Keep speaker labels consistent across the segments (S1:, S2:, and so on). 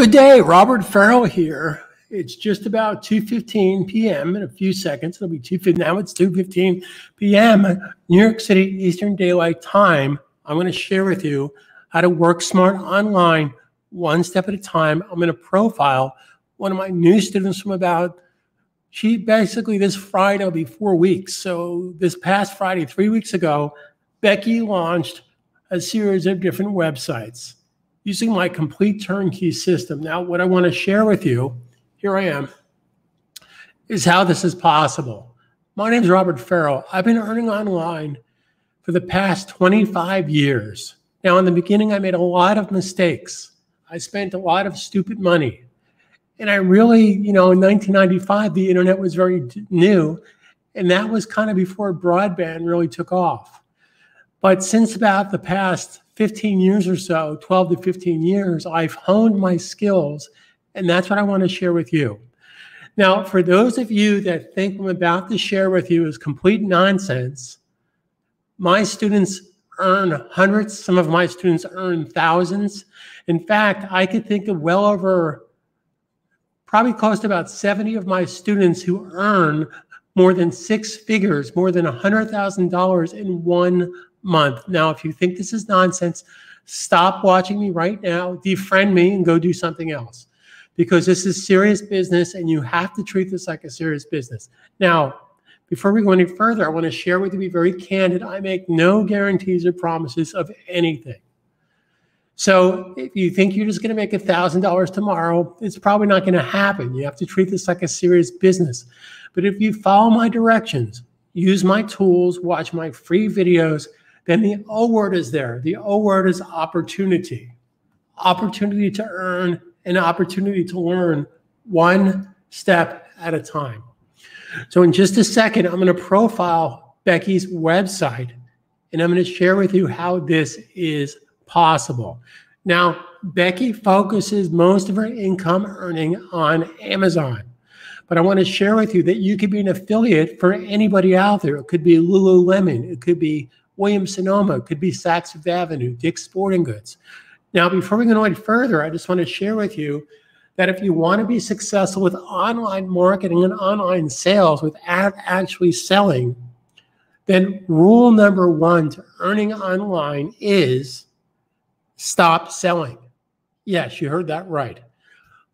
S1: Good day, Robert Farrell here. It's just about 2:15 p.m. in a few seconds. It'll be 2:15 now. It's 2:15 p.m. New York City Eastern Daylight Time. I'm going to share with you how to work smart online, one step at a time. I'm going to profile one of my new students from about she basically this Friday will be four weeks. So this past Friday, three weeks ago, Becky launched a series of different websites using my complete turnkey system. Now, what I want to share with you, here I am, is how this is possible. My name is Robert Farrell. I've been earning online for the past 25 years. Now, in the beginning, I made a lot of mistakes. I spent a lot of stupid money. And I really, you know, in 1995, the internet was very new. And that was kind of before broadband really took off. But since about the past 15 years or so, 12 to 15 years, I've honed my skills. And that's what I want to share with you. Now, for those of you that think I'm about to share with you is complete nonsense, my students earn hundreds. Some of my students earn thousands. In fact, I could think of well over probably close to about 70 of my students who earn more than six figures, more than $100,000 in one month. Now, if you think this is nonsense, stop watching me right now, defriend me, and go do something else because this is serious business and you have to treat this like a serious business. Now, before we go any further, I want to share with you, be very candid. I make no guarantees or promises of anything. So if you think you're just going to make $1,000 tomorrow, it's probably not going to happen. You have to treat this like a serious business. But if you follow my directions, use my tools, watch my free videos, then the O word is there. The O word is opportunity. Opportunity to earn and opportunity to learn one step at a time. So in just a second, I'm going to profile Becky's website and I'm going to share with you how this is possible. Now, Becky focuses most of her income earning on Amazon. But I want to share with you that you could be an affiliate for anybody out there. It could be Lululemon, it could be Williams Sonoma, could be Saks Fifth Avenue, Dick's Sporting Goods. Now, before we go any further, I just want to share with you that if you want to be successful with online marketing and online sales without actually selling, then rule number one to earning online is stop selling. Yes, you heard that right.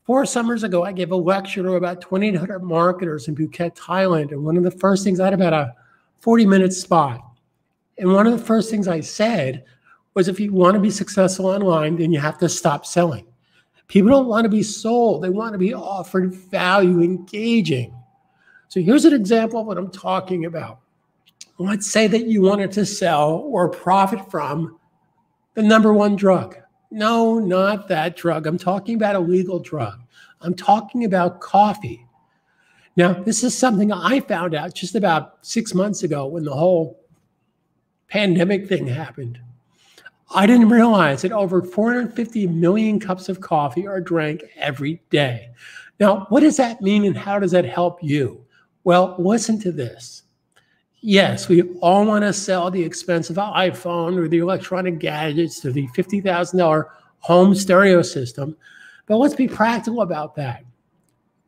S1: Four summers ago, I gave a lecture to about 2,800 marketers in Phuket, Thailand. And one of the first things, I had about a 40 minute spot. And one of the first things I said was if you want to be successful online, then you have to stop selling. People don't want to be sold, they want to be offered value, engaging. So here's an example of what I'm talking about. Let's say that you wanted to sell or profit from the number one drug. No, not that drug. I'm talking about a legal drug. I'm talking about coffee. Now, this is something I found out just about six months ago when the whole pandemic thing happened. I didn't realize that over 450 million cups of coffee are drank every day. Now, what does that mean and how does that help you? Well, listen to this. Yes, we all want to sell the expensive iPhone or the electronic gadgets or the $50,000 home stereo system. But let's be practical about that.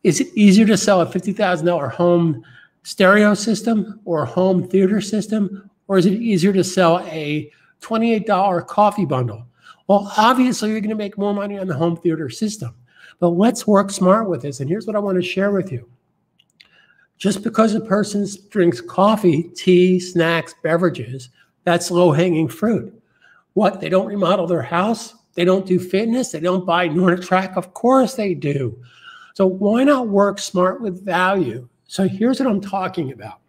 S1: Is it easier to sell a $50,000 home stereo system or a home theater system? Or is it easier to sell a $28 coffee bundle? Well, obviously, you're going to make more money on the home theater system. But let's work smart with this. And here's what I want to share with you just because a person drinks coffee, tea, snacks, beverages, that's low hanging fruit. What? They don't remodel their house? They don't do fitness? They don't buy NordicTrack? Of course they do. So why not work smart with value? So here's what I'm talking about.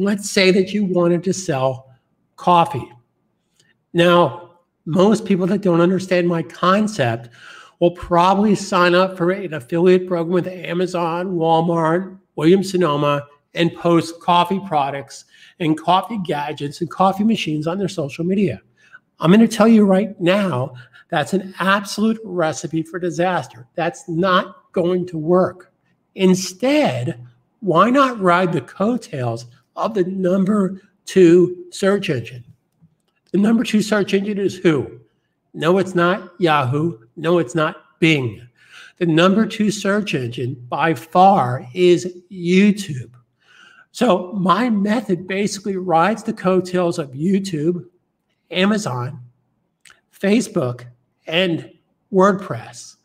S1: Let's say that you wanted to sell coffee. Now, most people that don't understand my concept will probably sign up for an affiliate program with Amazon, Walmart, Williams Sonoma, and post coffee products and coffee gadgets and coffee machines on their social media. I'm going to tell you right now that's an absolute recipe for disaster. That's not going to work. Instead, why not ride the coattails of the number two search engine? The number two search engine is who? No, it's not Yahoo. No, it's not Bing. the number two search engine by far is YouTube. So my method basically rides the coattails of YouTube, Amazon, Facebook, and WordPress.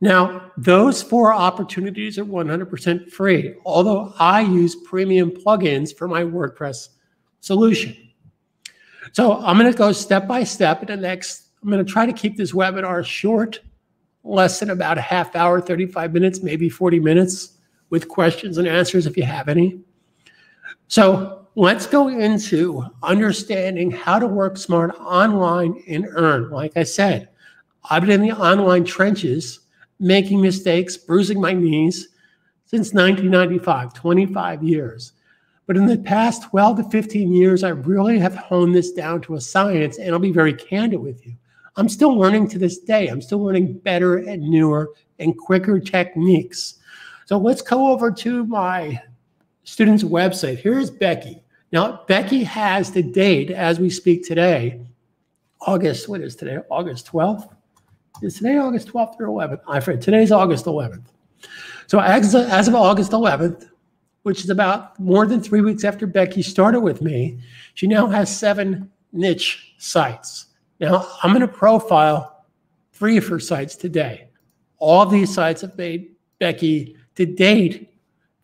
S1: Now, those four opportunities are 100% free, although I use premium plugins for my WordPress solution. So I'm going to go step by step in the next, I'm going to try to keep this webinar short, less than about a half hour, 35 minutes, maybe 40 minutes with questions and answers if you have any. So let's go into understanding how to work smart online and earn. Like I said, I've been in the online trenches, making mistakes, bruising my knees since 1995, 25 years. But in the past 12 to 15 years, I really have honed this down to a science, and I'll be very candid with you. I'm still learning to this day. I'm still learning better and newer and quicker techniques. So let's go over to my student's website. Here's Becky. Now, Becky has the date as we speak today, August, what is today? August 12th? Is today August 12th or 11th? I forget. Today's August 11th. So as, as of August 11th, which is about more than three weeks after Becky started with me, she now has seven niche sites. Now, I'm going to profile three of her sites today. All of these sites have made Becky to date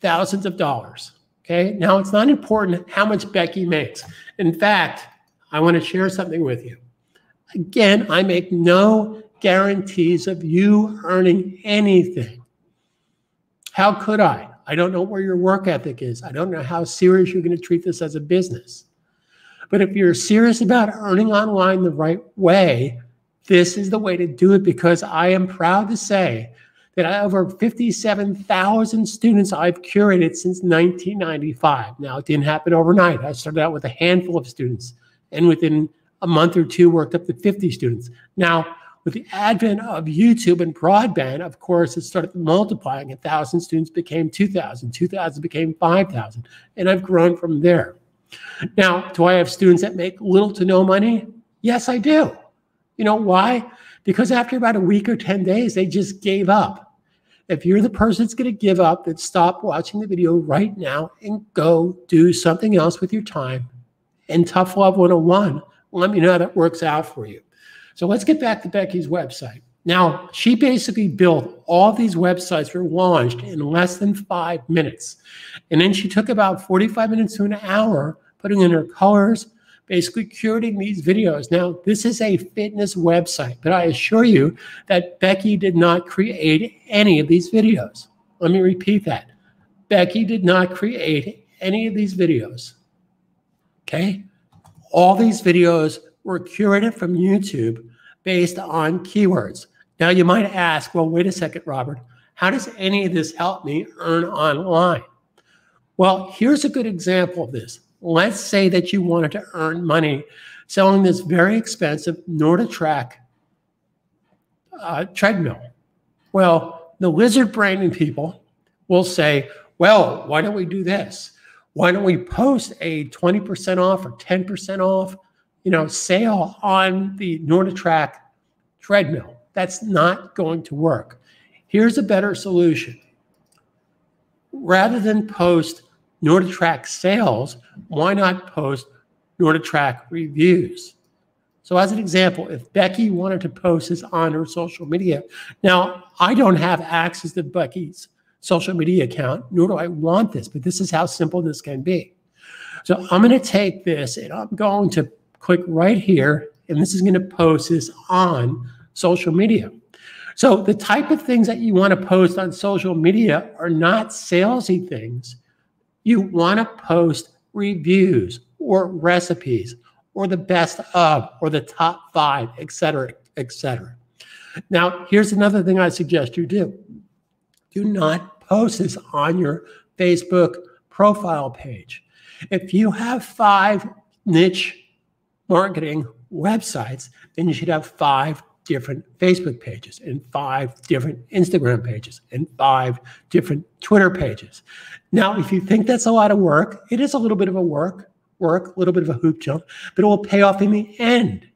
S1: thousands of dollars. Okay. Now, it's not important how much Becky makes. In fact, I want to share something with you. Again, I make no guarantees of you earning anything. How could I? I don't know where your work ethic is. I don't know how serious you're going to treat this as a business. But if you're serious about earning online the right way, this is the way to do it because I am proud to say that I over 57,000 students I've curated since 1995. Now, it didn't happen overnight. I started out with a handful of students and within a month or two worked up to 50 students. Now, with the advent of YouTube and broadband, of course, it started multiplying. 1,000 students became 2,000, 2,000 became 5,000, and I've grown from there. Now, do I have students that make little to no money? Yes, I do. You know why? Because after about a week or 10 days, they just gave up. If you're the person that's going to give up, then stop watching the video right now and go do something else with your time. And Tough Love 101, let me know how that works out for you. So let's get back to Becky's website. Now, she basically built all these websites were launched in less than five minutes. And then she took about 45 minutes to an hour putting in her colors, basically curating these videos. Now, this is a fitness website, but I assure you that Becky did not create any of these videos. Let me repeat that. Becky did not create any of these videos. Okay? All these videos were curated from YouTube based on keywords. Now, you might ask, well, wait a second, Robert. How does any of this help me earn online? Well, here's a good example of this. Let's say that you wanted to earn money selling this very expensive NordicTrack uh, treadmill. Well, the lizard branding people will say, well, why don't we do this? Why don't we post a 20% off or 10% off, you know, sale on the NordicTrack treadmill? That's not going to work. Here's a better solution. Rather than post NordicTrack sales, why not post NordicTrack reviews? So, as an example, if Becky wanted to post this on her social media, now I don't have access to Becky's social media account, nor do I want this, but this is how simple this can be. So, I'm going to take this and I'm going to click right here, and this is going to post this on social media. So, the type of things that you want to post on social media are not salesy things you want to post reviews or recipes or the best of or the top five, et cetera, et cetera. Now, here's another thing I suggest you do. Do not post this on your Facebook profile page. If you have five niche marketing websites, then you should have five different Facebook pages and five different Instagram pages and five different Twitter pages. Now, if you think that's a lot of work, it is a little bit of a work, work, a little bit of a hoop jump, but it will pay off in the end.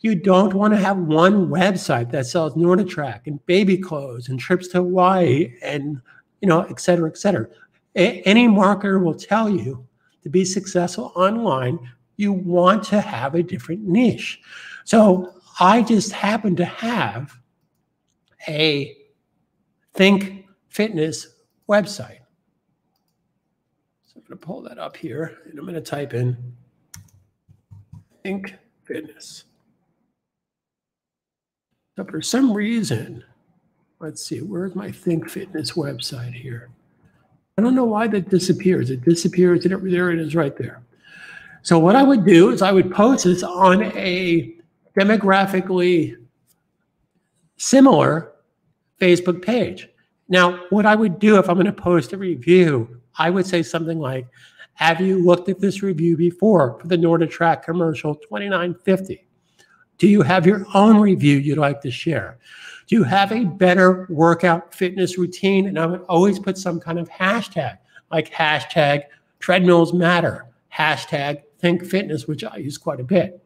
S1: You don't want to have one website that sells NordicTrack and baby clothes and trips to Hawaii and, you know, et cetera, et cetera. A- any marketer will tell you to be successful online, you want to have a different niche. So I just happen to have a Think Fitness website. So I'm going to pull that up here and I'm going to type in Think Fitness. So for some reason, let's see, where's my Think Fitness website here? I don't know why that disappears. It disappears, and it, there it is right there. So what I would do is I would post this on a demographically similar Facebook page. Now, what I would do if I'm going to post a review, I would say something like, have you looked at this review before for the NordicTrack commercial 2950? Do you have your own review you'd like to share? Do you have a better workout fitness routine? And I would always put some kind of hashtag, like hashtag treadmills matter, hashtag think fitness, which I use quite a bit.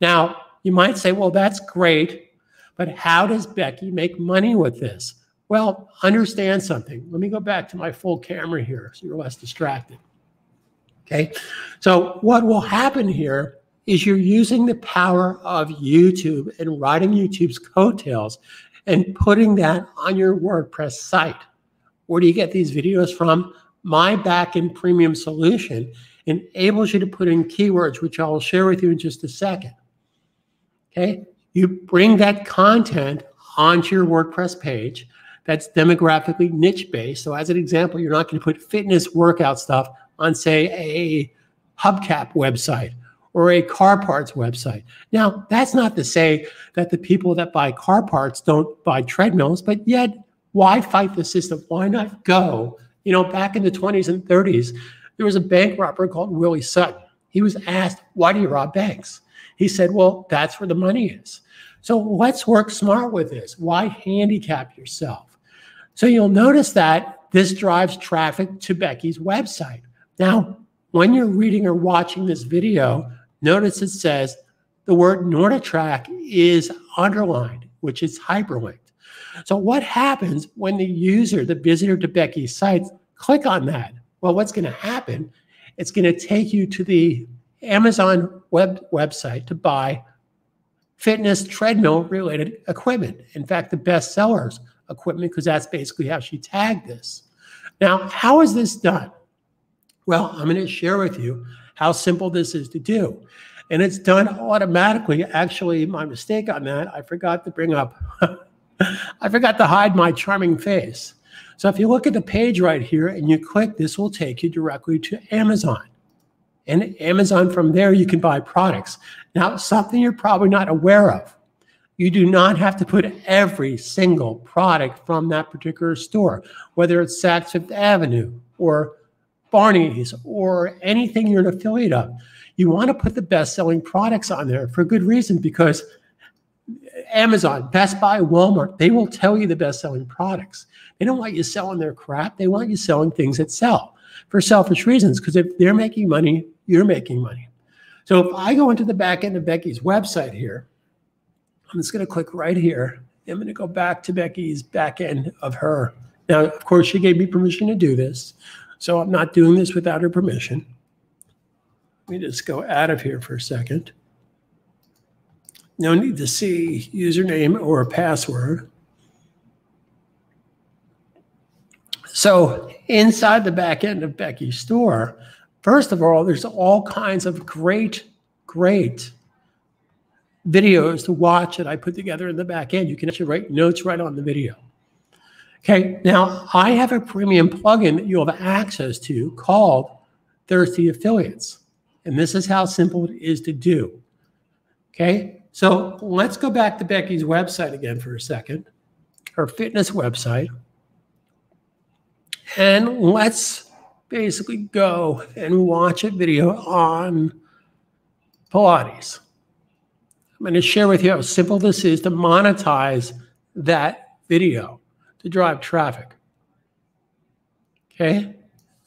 S1: Now, you might say, well, that's great, but how does Becky make money with this? Well, understand something. Let me go back to my full camera here so you're less distracted. Okay. So, what will happen here is you're using the power of YouTube and riding YouTube's coattails and putting that on your WordPress site. Where do you get these videos from? My backend premium solution enables you to put in keywords, which I'll share with you in just a second. Okay. You bring that content onto your WordPress page that's demographically niche based. So, as an example, you're not going to put fitness workout stuff on, say, a hubcap website or a car parts website. Now, that's not to say that the people that buy car parts don't buy treadmills, but yet, why fight the system? Why not go? You know, back in the 20s and 30s, there was a bank robber called Willie Sutton. He was asked, Why do you rob banks? He said, Well, that's where the money is. So let's work smart with this. Why handicap yourself? So you'll notice that this drives traffic to Becky's website. Now, when you're reading or watching this video, notice it says the word NordicTrack is underlined, which is hyperlinked. So what happens when the user, the visitor to Becky's site, click on that? Well, what's going to happen? It's going to take you to the Amazon web website to buy fitness treadmill related equipment. In fact, the best sellers equipment because that's basically how she tagged this. Now, how is this done? Well, I'm going to share with you how simple this is to do. And it's done automatically. Actually, my mistake on that, I forgot to bring up, I forgot to hide my charming face. So if you look at the page right here and you click, this will take you directly to Amazon. And Amazon, from there, you can buy products. Now, something you're probably not aware of you do not have to put every single product from that particular store, whether it's Saks Fifth Avenue or Barney's or anything you're an affiliate of. You want to put the best selling products on there for good reason because Amazon, Best Buy, Walmart, they will tell you the best selling products. They don't want you selling their crap. They want you selling things that sell for selfish reasons because if they're making money, you're making money. So if I go into the back end of Becky's website here, I'm just going to click right here. I'm going to go back to Becky's back end of her. Now, of course, she gave me permission to do this. So I'm not doing this without her permission. Let me just go out of here for a second. No need to see username or password. So inside the back end of Becky's store, first of all, there's all kinds of great, great videos to watch that I put together in the back end. You can actually write notes right on the video. Okay, now I have a premium plugin that you'll have access to called Thirsty Affiliates. And this is how simple it is to do. Okay, so let's go back to Becky's website again for a second, her fitness website. And let's basically go and watch a video on Pilates. I'm going to share with you how simple this is to monetize that video to drive traffic. Okay,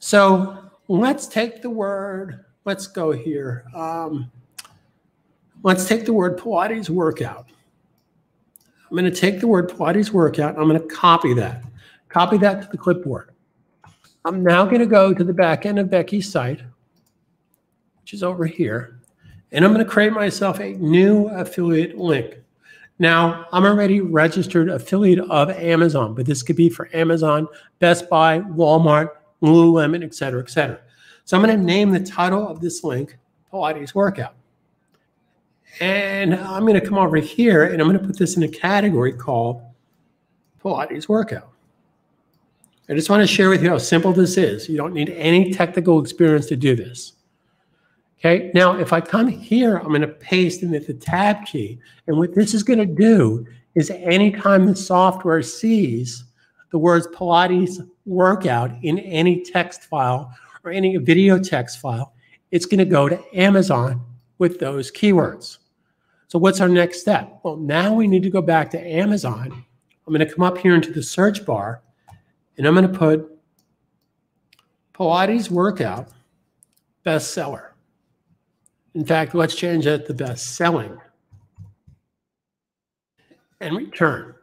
S1: so let's take the word, let's go here. Um, let's take the word Pilates workout. I'm going to take the word Pilates workout. I'm going to copy that. Copy that to the clipboard. I'm now going to go to the back end of Becky's site, which is over here, and I'm going to create myself a new affiliate link. Now, I'm already registered affiliate of Amazon, but this could be for Amazon, Best Buy, Walmart, Lululemon, et cetera, et cetera. So I'm going to name the title of this link Pilates Workout. And I'm going to come over here and I'm going to put this in a category called Pilates Workout. I just want to share with you how simple this is. You don't need any technical experience to do this. Okay, now if I come here, I'm going to paste in the tab key. And what this is going to do is anytime the software sees the words Pilates workout in any text file or any video text file, it's going to go to Amazon with those keywords. So what's our next step? Well, now we need to go back to Amazon. I'm going to come up here into the search bar and I'm going to put Pilates workout bestseller. In fact, let's change that to best selling and return.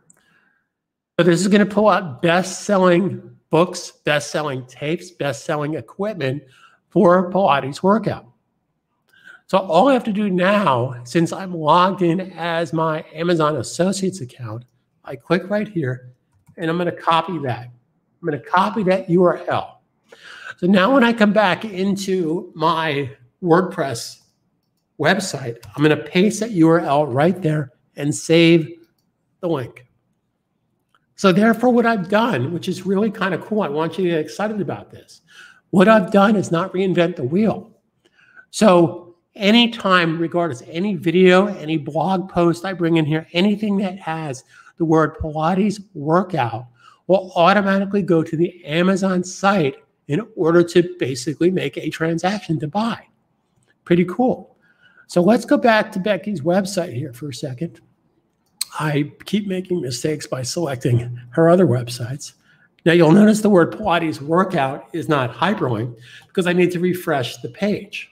S1: So this is going to pull out best selling books, best selling tapes, best selling equipment for Pilates workout. So all I have to do now, since I'm logged in as my Amazon Associates account, I click right here and I'm going to copy that. I'm going to copy that URL. So now when I come back into my WordPress website, I'm going to paste that URL right there and save the link. So therefore, what I've done, which is really kind of cool, I want you to get excited about this. What I've done is not reinvent the wheel. So anytime, regardless, any video, any blog post I bring in here, anything that has the word Pilates workout will automatically go to the Amazon site in order to basically make a transaction to buy. Pretty cool. So let's go back to Becky's website here for a second. I keep making mistakes by selecting her other websites. Now you'll notice the word Pilates workout is not hyperlinked because I need to refresh the page.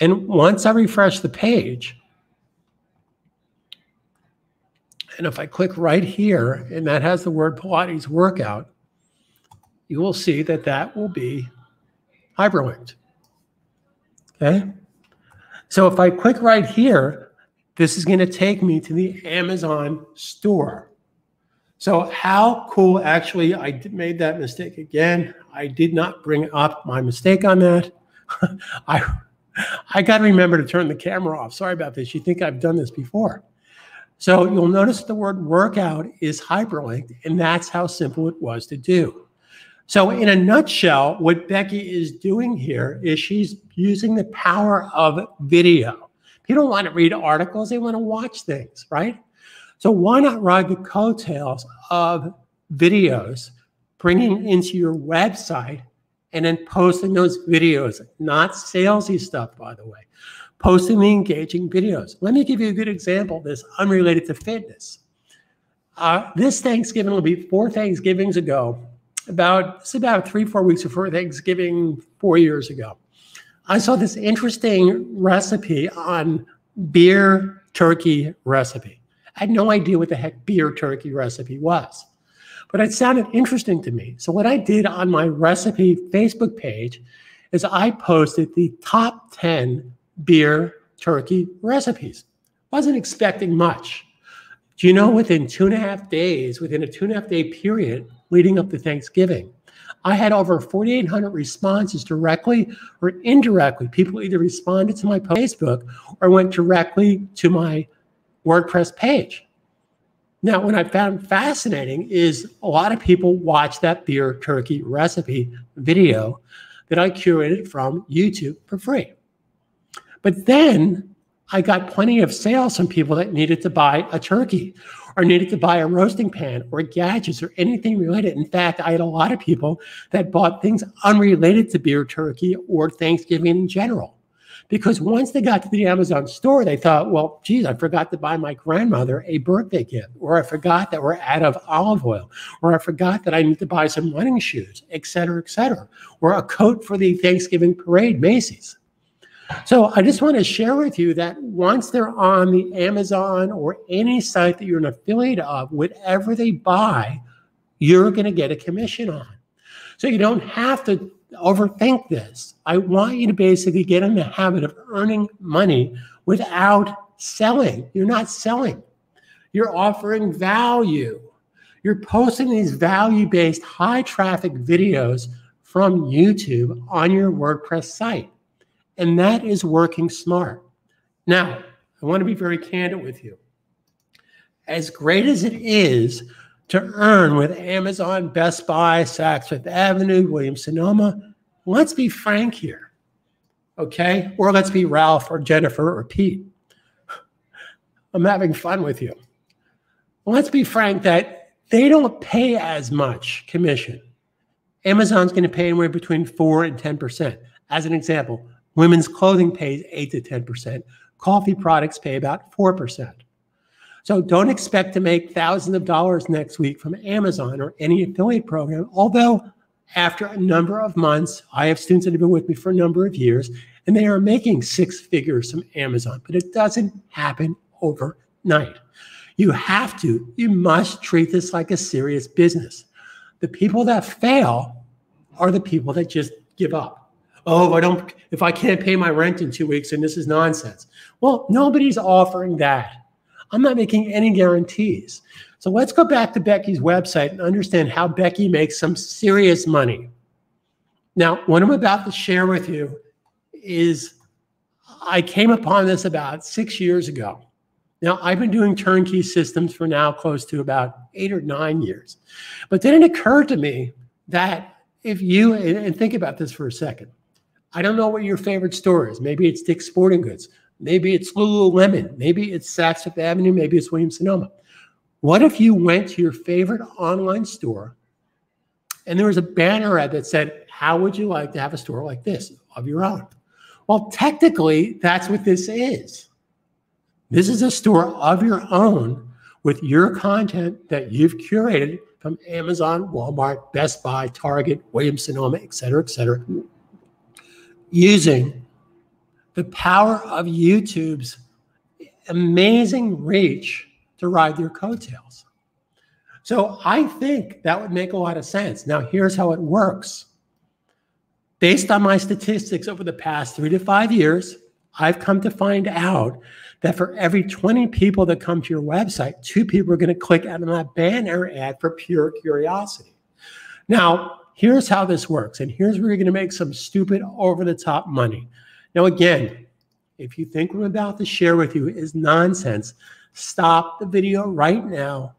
S1: And once I refresh the page, and if I click right here and that has the word Pilates workout, you will see that that will be hyperlinked. Okay. So if I click right here, this is going to take me to the Amazon store. So how cool, actually, I made that mistake again. I did not bring up my mistake on that. I, I got to remember to turn the camera off. Sorry about this. You think I've done this before. So you'll notice the word workout is hyperlinked, and that's how simple it was to do. So, in a nutshell, what Becky is doing here is she's using the power of video. People don't want to read articles, they want to watch things, right? So, why not ride the coattails of videos, bringing into your website and then posting those videos, not salesy stuff, by the way, posting the engaging videos. Let me give you a good example this unrelated to fitness. Uh, this Thanksgiving will be four Thanksgivings ago about it's about three four weeks before Thanksgiving four years ago. I saw this interesting recipe on beer turkey recipe. I had no idea what the heck beer turkey recipe was, but it sounded interesting to me. So what I did on my recipe Facebook page is I posted the top 10 beer turkey recipes. Wasn't expecting much. Do you know within two and a half days, within a two and a half day period, leading up to Thanksgiving. I had over 4,800 responses directly or indirectly. People either responded to my Facebook or went directly to my WordPress page. Now, what I found fascinating is a lot of people watch that beer turkey recipe video that I curated from YouTube for free. But then I got plenty of sales from people that needed to buy a turkey or needed to buy a roasting pan or gadgets or anything related. In fact, I had a lot of people that bought things unrelated to beer turkey or Thanksgiving in general. Because once they got to the Amazon store, they thought, well, geez, I forgot to buy my grandmother a birthday gift, or I forgot that we're out of olive oil, or I forgot that I need to buy some running shoes, et cetera, et cetera, or a coat for the Thanksgiving parade, Macy's. So I just want to share with you that once they're on the Amazon or any site that you're an affiliate of, whatever they buy, you're going to get a commission on. So you don't have to overthink this. I want you to basically get in the habit of earning money without selling. You're not selling. You're offering value. You're posting these value-based high traffic videos from YouTube on your WordPress site. And that is working smart. Now, I want to be very candid with you. As great as it is to earn with Amazon, Best Buy, Saks Fifth Avenue, Williams Sonoma, let's be frank here. Okay? Or let's be Ralph or Jennifer or Pete. I'm having fun with you. Let's be frank that they don't pay as much commission. Amazon's going to pay anywhere between 4 and 10%. As an example, Women's clothing pays 8 to 10%. Coffee products pay about 4%. So don't expect to make thousands of dollars next week from Amazon or any affiliate program. Although, after a number of months, I have students that have been with me for a number of years, and they are making six figures from Amazon, but it doesn't happen overnight. You have to, you must treat this like a serious business. The people that fail are the people that just give up oh, if I don't, if I can't pay my rent in two weeks, and this is nonsense. Well, nobody's offering that. I'm not making any guarantees. So let's go back to Becky's website and understand how Becky makes some serious money. Now, what I'm about to share with you is I came upon this about six years ago. Now, I've been doing turnkey systems for now close to about eight or nine years. But then it occurred to me that if you, and think about this for a second, I don't know what your favorite store is. Maybe it's Dick's Sporting Goods. Maybe it's Lululemon. Maybe it's Saks Fifth Avenue. Maybe it's Williams Sonoma. What if you went to your favorite online store and there was a banner ad that said, How would you like to have a store like this of your own? Well, technically, that's what this is. This is a store of your own with your content that you've curated from Amazon, Walmart, Best Buy, Target, Williams Sonoma, et cetera, et cetera using the power of YouTube's amazing reach to ride their coattails. So I think that would make a lot of sense. Now, here's how it works. Based on my statistics over the past three to five years, I've come to find out that for every 20 people that come to your website, two people are going to click on that banner ad for pure curiosity. Now, here's how this works. And here's where you're going to make some stupid over the top money. Now, again, if you think what I'm about to share with you is nonsense, stop the video right now.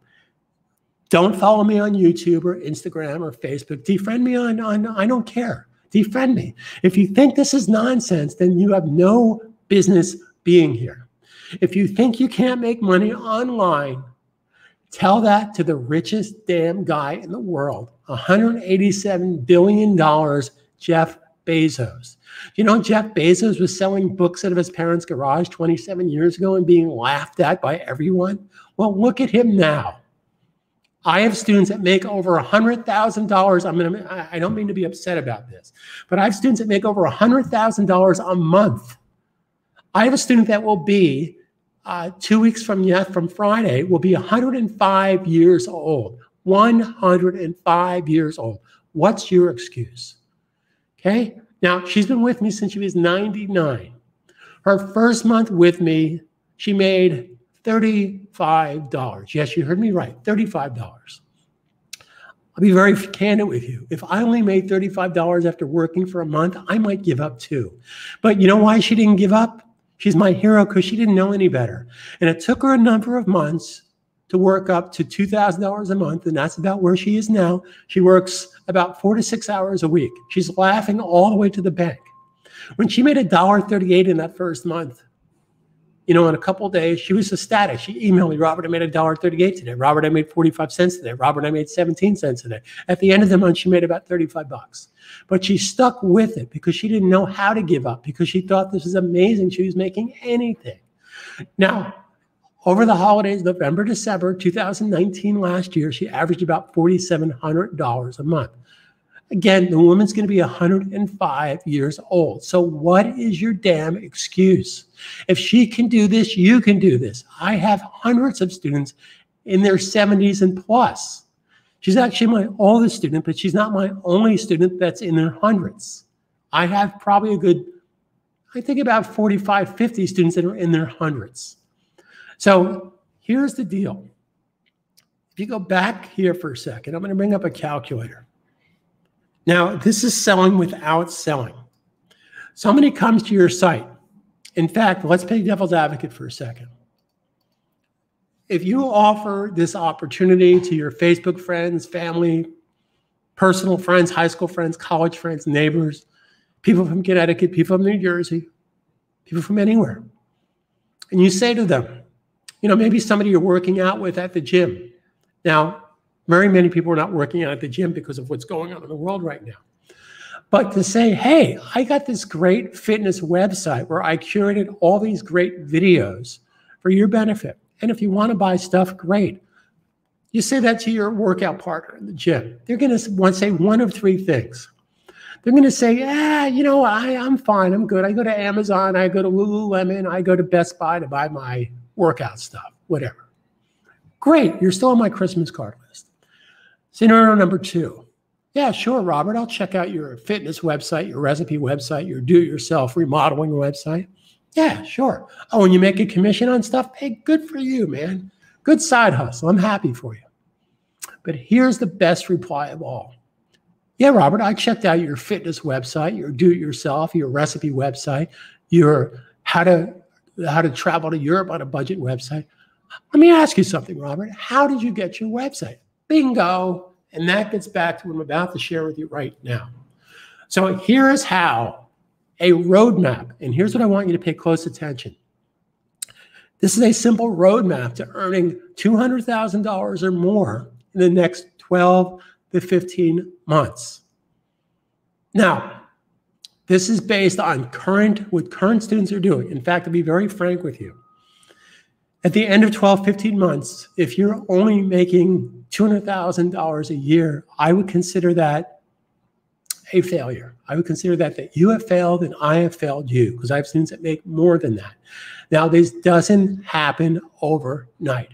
S1: Don't follow me on YouTube or Instagram or Facebook. Defriend me on, on I don't care. Defriend me. If you think this is nonsense, then you have no business being here. If you think you can't make money online, tell that to the richest damn guy in the world $187 billion, Jeff Bezos. You know, Jeff Bezos was selling books out of his parents' garage 27 years ago and being laughed at by everyone. Well, look at him now. I have students that make over $100,000. I'm gonna, I don't mean to be upset about this, but I have students that make over $100,000 a month. I have a student that will be uh, two weeks from yet from Friday will be 105 years old. 105 years old. What's your excuse? Okay. Now, she's been with me since she was 99. Her first month with me, she made $35. Yes, you heard me right $35. I'll be very candid with you. If I only made $35 after working for a month, I might give up too. But you know why she didn't give up? She's my hero because she didn't know any better. And it took her a number of months to work up to $2,000 a month, and that's about where she is now. She works about four to six hours a week. She's laughing all the way to the bank. When she made $1.38 in that first month, you know, in a couple days, she was ecstatic. She emailed me, Robert, I made $1.38 today. Robert, I made 45 cents today. Robert, I made 17 cents today. At the end of the month, she made about 35 bucks. But she stuck with it because she didn't know how to give up, because she thought this was amazing. She was making anything. Now, over the holidays, November, December 2019, last year, she averaged about $4,700 a month. Again, the woman's going to be 105 years old. So, what is your damn excuse? If she can do this, you can do this. I have hundreds of students in their 70s and plus. She's actually my oldest student, but she's not my only student that's in their hundreds. I have probably a good, I think about 45, 50 students that are in their hundreds. So here's the deal. If you go back here for a second, I'm going to bring up a calculator. Now, this is selling without selling. Somebody comes to your site. In fact, let's play devil's advocate for a second. If you offer this opportunity to your Facebook friends, family, personal friends, high school friends, college friends, neighbors, people from Connecticut, people from New Jersey, people from anywhere, and you say to them, you know, maybe somebody you're working out with at the gym. Now, very many people are not working out at the gym because of what's going on in the world right now. But to say, hey, I got this great fitness website where I curated all these great videos for your benefit. And if you want to buy stuff, great. You say that to your workout partner in the gym. They're going to want to say one of three things. They're going to say, yeah, you know, I, I'm fine. I'm good. I go to Amazon. I go to Lululemon. I go to Best Buy to buy my workout stuff, whatever. Great. You're still on my Christmas card list. Scenario number two. Yeah, sure, Robert. I'll check out your fitness website, your recipe website, your do it yourself remodeling website. Yeah, sure. Oh, and you make a commission on stuff? Hey, good for you, man. Good side hustle. I'm happy for you. But here's the best reply of all. Yeah, Robert, I checked out your fitness website, your do it yourself, your recipe website, your how to how to travel to Europe on a budget website. Let me ask you something, Robert. How did you get your website? Bingo. And that gets back to what I'm about to share with you right now. So here is how a roadmap, and here's what I want you to pay close attention. This is a simple roadmap to earning $200,000 or more in the next 12 to 15 months. Now, this is based on current, what current students are doing. In fact, to be very frank with you, at the end of 12, 15 months, if you're only making $200,000 a year, I would consider that a failure. I would consider that that you have failed and I have failed you because I have students that make more than that. Now, this doesn't happen overnight.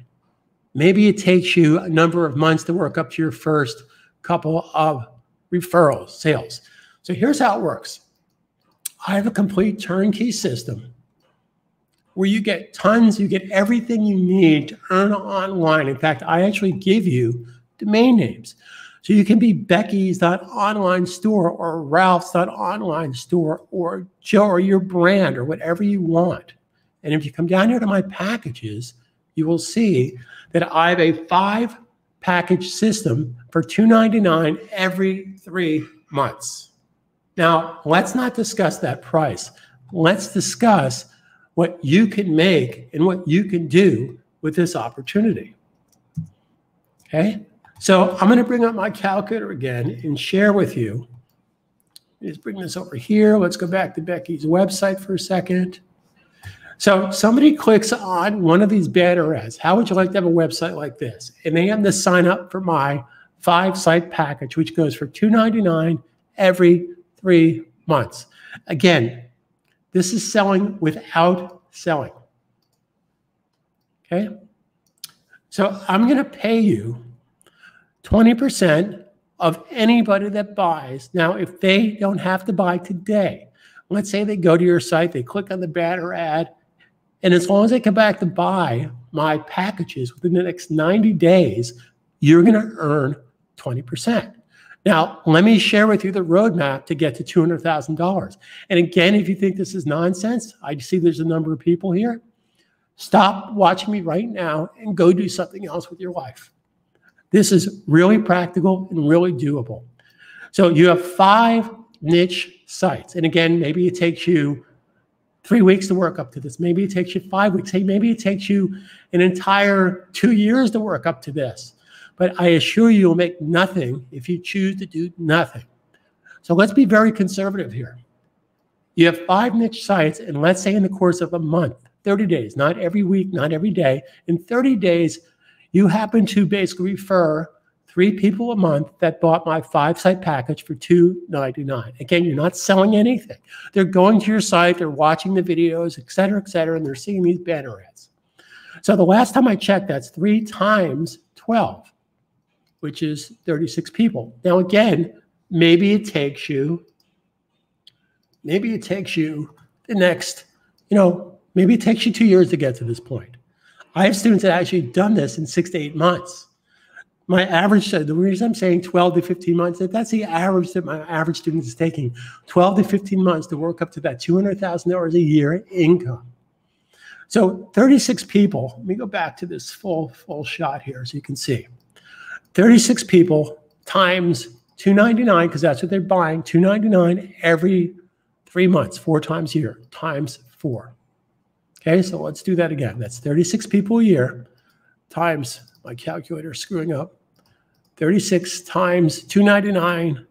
S1: Maybe it takes you a number of months to work up to your first couple of referrals, sales. So here's how it works. I have a complete turnkey system where you get tons, you get everything you need to earn online. In fact, I actually give you domain names. So you can be Becky's.online store or Ralph's.online store or Joe or your brand or whatever you want. And if you come down here to my packages, you will see that I have a five package system for 299 every three months. Now, let's not discuss that price. Let's discuss what you can make and what you can do with this opportunity. Okay, so I'm going to bring up my calculator again and share with you. Let's bring this over here. Let's go back to Becky's website for a second. So somebody clicks on one of these banner ads. How would you like to have a website like this? And they have to sign up for my five site package, which goes for 299 every three months. Again, this is selling without selling. Okay. So I'm going to pay you 20% of anybody that buys. Now, if they don't have to buy today, let's say they go to your site, they click on the banner ad, and as long as they come back to buy my packages within the next 90 days, you're going to earn 20%. Now, let me share with you the roadmap to get to $200,000. And again, if you think this is nonsense, I see there's a number of people here. Stop watching me right now and go do something else with your life. This is really practical and really doable. So you have five niche sites. And again, maybe it takes you three weeks to work up to this. Maybe it takes you five weeks. Hey, maybe it takes you an entire two years to work up to this. But I assure you, you'll make nothing if you choose to do nothing. So let's be very conservative here. You have five niche sites, and let's say in the course of a month, 30 days, not every week, not every day, in 30 days, you happen to basically refer three people a month that bought my five site package for $2.99. Again, you're not selling anything. They're going to your site, they're watching the videos, et cetera, et cetera, and they're seeing these banner ads. So the last time I checked, that's three times 12, which is 36 people. Now, again, maybe it takes you, maybe it takes you the next, you know, maybe it takes you two years to get to this point. I have students that actually done this in six to eight months. My average, the reason I'm saying 12 to 15 months, that that's the average that my average student is taking 12 to 15 months to work up to that $200,000 a year income. So 36 people, let me go back to this full, full shot here so you can see. 36 people times 299, because that's what they're buying, 299 every three months, four times a year, times four. Okay, so let's do that again. That's 36 people a year times my calculator screwing up. 36 times 299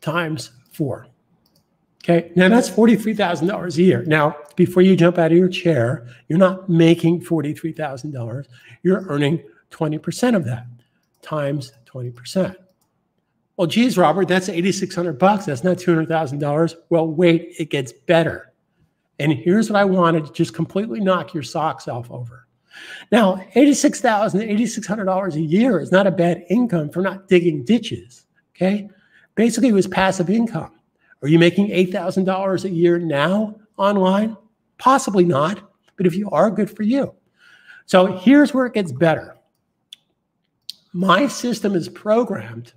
S1: times four. Okay, now that's $43,000 a year. Now, before you jump out of your chair, you're not making $43,000. You're earning 20% of that times 20%. Well, geez, Robert, that's 8,600 bucks. That's not $200,000. Well, wait, it gets better. And here's what I wanted to just completely knock your socks off over. Now, $86,000, $8,600 a year is not a bad income for not digging ditches. Okay. Basically, it was passive income. Are you making $8,000 a year now online? Possibly not. But if you are, good for you. So here's where it gets better. My system is programmed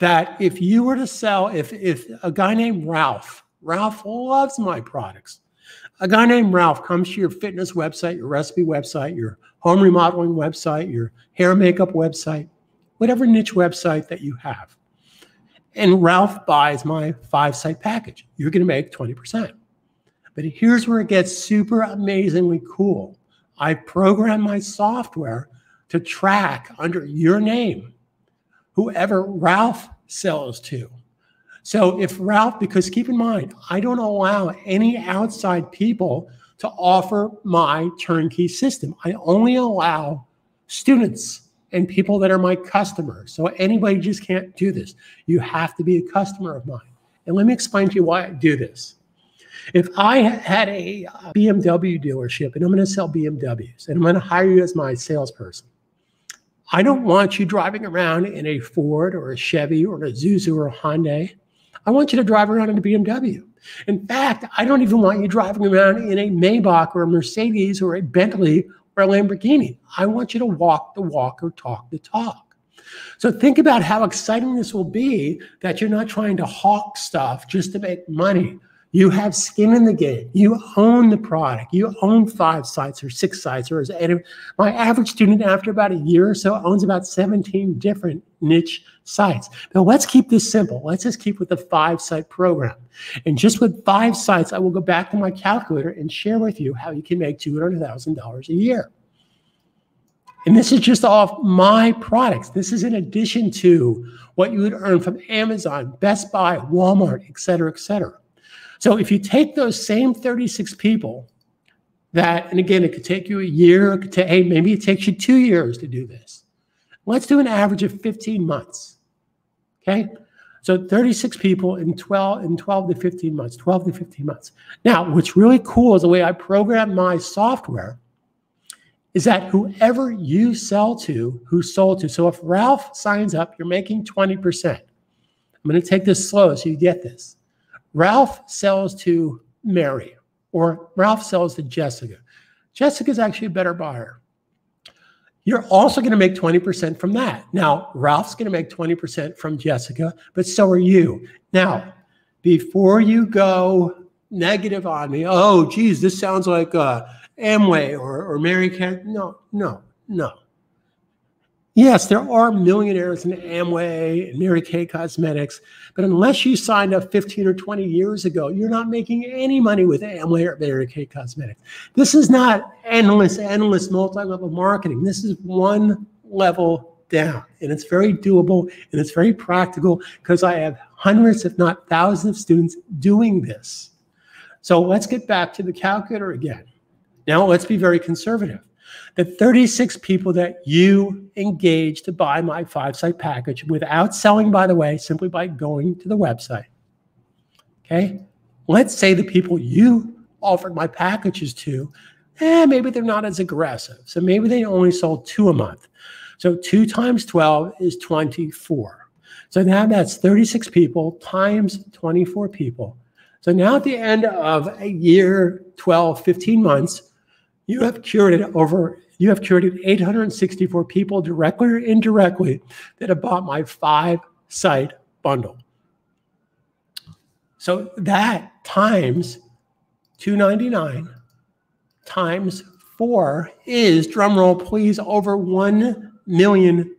S1: that if you were to sell, if, if a guy named Ralph, Ralph loves my products. A guy named Ralph comes to your fitness website, your recipe website, your home remodeling website, your hair makeup website, whatever niche website that you have. And Ralph buys my five site package. You're going to make 20%. But here's where it gets super amazingly cool. I program my software to track under your name whoever Ralph sells to. So if Ralph, because keep in mind, I don't allow any outside people to offer my turnkey system. I only allow students and people that are my customers. So anybody just can't do this. You have to be a customer of mine. And let me explain to you why I do this. If I had a BMW dealership and I'm going to sell BMWs and I'm going to hire you as my salesperson, I don't want you driving around in a Ford or a Chevy or a Zuzu or a Hyundai. I want you to drive around in a BMW. In fact, I don't even want you driving around in a Maybach or a Mercedes or a Bentley or a Lamborghini. I want you to walk the walk or talk the talk. So think about how exciting this will be that you're not trying to hawk stuff just to make money. You have skin in the game. You own the product. You own five sites or six sites, or as my average student, after about a year or so, owns about 17 different niche sites. Now let's keep this simple. Let's just keep with the five site program. And just with five sites, I will go back to my calculator and share with you how you can make $200,000 a year. And this is just off my products. This is in addition to what you would earn from Amazon, Best Buy, Walmart, et cetera, et cetera. So if you take those same 36 people that, and again, it could take you a year, it could take, hey, maybe it takes you two years to do this. Let's do an average of 15 months. Okay. So 36 people in 12 in 12 to 15 months, 12 to 15 months. Now, what's really cool is the way I program my software is that whoever you sell to, who sold to. So if Ralph signs up, you're making 20%. I'm going to take this slow so you get this. Ralph sells to Mary, or Ralph sells to Jessica. Jessica's actually a better buyer. You're also going to make 20% from that. Now, Ralph's going to make 20% from Jessica, but so are you. Now, before you go negative on me, oh, geez, this sounds like uh, Amway or, or Mary Kay. No, no, no. Yes, there are millionaires in Amway and Mary Kay Cosmetics, but unless you signed up 15 or 20 years ago, you're not making any money with Amway or Mary Kay Cosmetics. This is not endless, endless multi-level marketing. This is one level down, and it's very doable and it's very practical because I have hundreds, if not thousands of students doing this. So let's get back to the calculator again. Now let's be very conservative. The 36 people that you engage to buy my five site package without selling, by the way, simply by going to the website. Okay. Let's say the people you offered my packages to, eh, maybe they're not as aggressive. So maybe they only sold two a month. So two times 12 is 24. So now that's 36 people times 24 people. So now at the end of a year, 12, 15 months, you have curated over you have curated 864 people directly or indirectly that have bought my five site bundle. So that times 299 times four is drumroll please over $1 million